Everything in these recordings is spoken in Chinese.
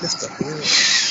Ya.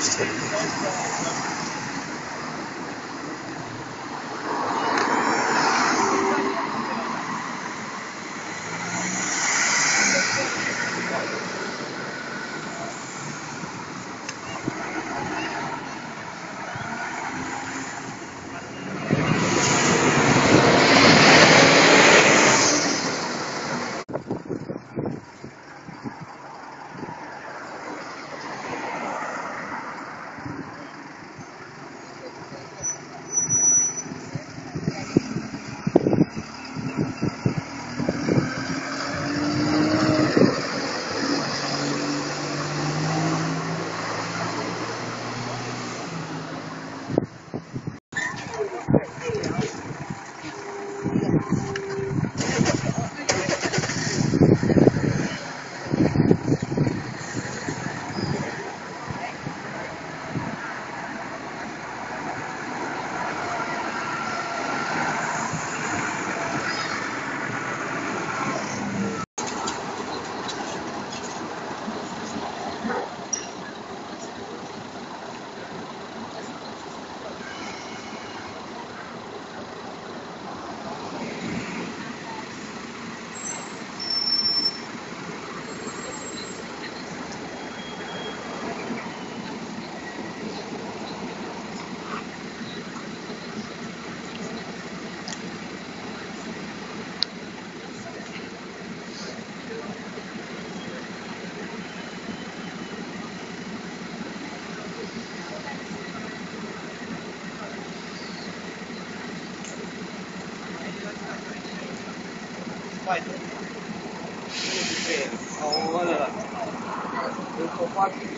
してる。和花瓶。